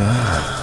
아...